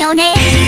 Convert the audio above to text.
your name